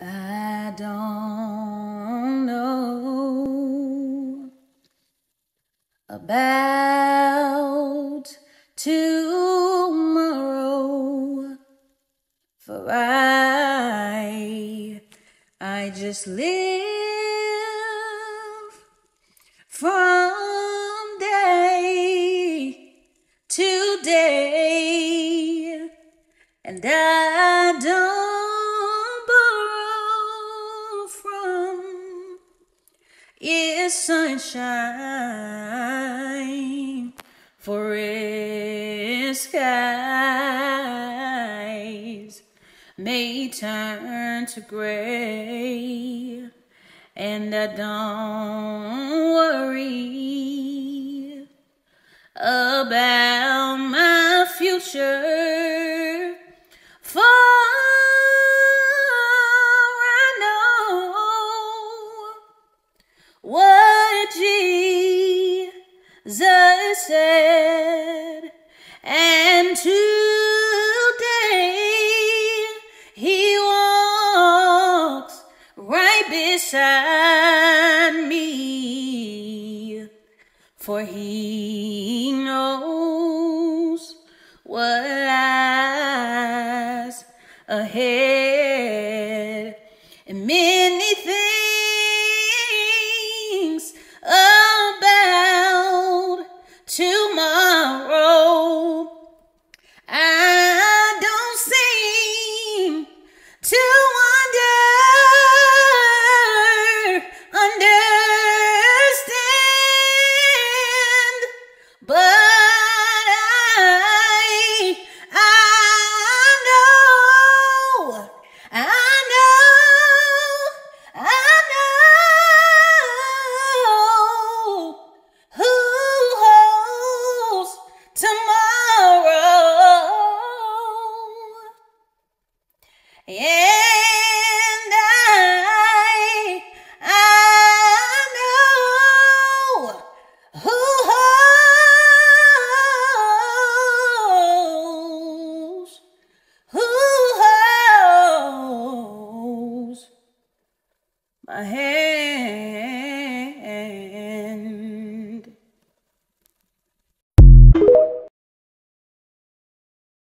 I don't know about tomorrow, for I, I just live from day to day, and I don't its sunshine, for its skies may turn to gray and I don't worry about my future. Jesus said, and today He walks right beside me, for he knows what lies ahead, and many about And I, I know who holds, who holds my hand.